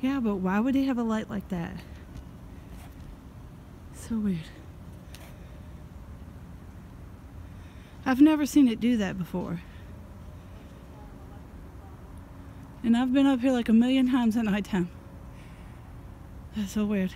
Yeah, but why would he have a light like that? So weird. I've never seen it do that before. And I've been up here like a million times at nighttime. That's so weird.